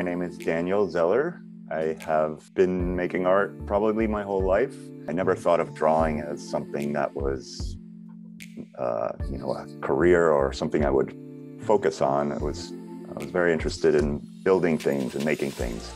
My name is Daniel Zeller. I have been making art probably my whole life. I never thought of drawing as something that was, uh, you know, a career or something I would focus on. It was I was very interested in building things and making things.